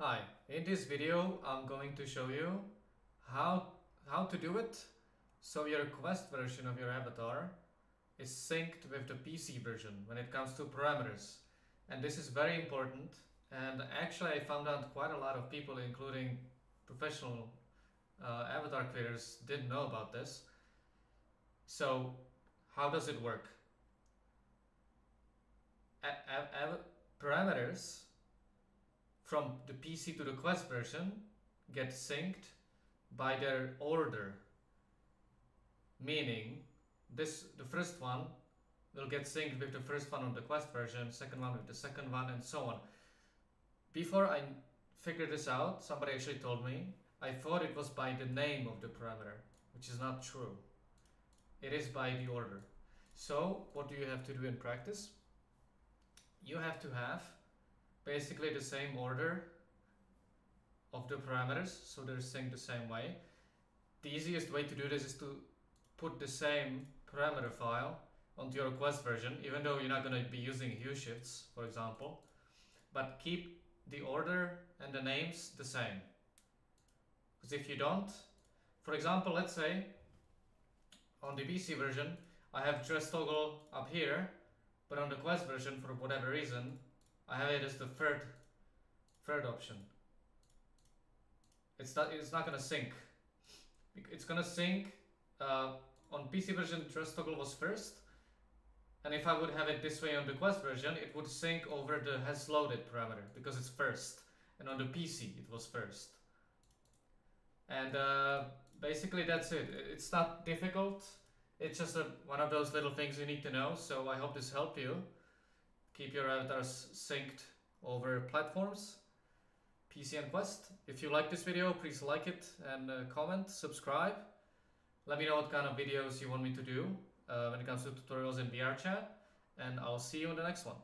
Hi, in this video I'm going to show you how, how to do it so your Quest version of your avatar is synced with the PC version when it comes to parameters. And this is very important and actually I found out quite a lot of people including professional uh, avatar creators didn't know about this. So how does it work? A parameters from the PC to the Quest version get synced by their order. Meaning, this the first one will get synced with the first one on the Quest version, second one with the second one, and so on. Before I figured this out, somebody actually told me, I thought it was by the name of the parameter, which is not true. It is by the order. So, what do you have to do in practice? You have to have basically the same order of the parameters, so they're synced the same way. The easiest way to do this is to put the same parameter file onto your Quest version, even though you're not going to be using hue shifts, for example, but keep the order and the names the same. Because if you don't, for example, let's say on the PC version, I have dress toggle up here, but on the Quest version, for whatever reason, I have it as the third third option. It's not it's not gonna sync. It's gonna sync uh, on PC version dress toggle was first. And if I would have it this way on the Quest version, it would sync over the has loaded parameter because it's first. And on the PC, it was first. And uh, basically that's it. It's not difficult. It's just a, one of those little things you need to know. So I hope this helped you keep your avatars synced over platforms, PC and Quest. If you like this video, please like it and uh, comment, subscribe. Let me know what kind of videos you want me to do uh, when it comes to tutorials in VRChat, and I'll see you in the next one.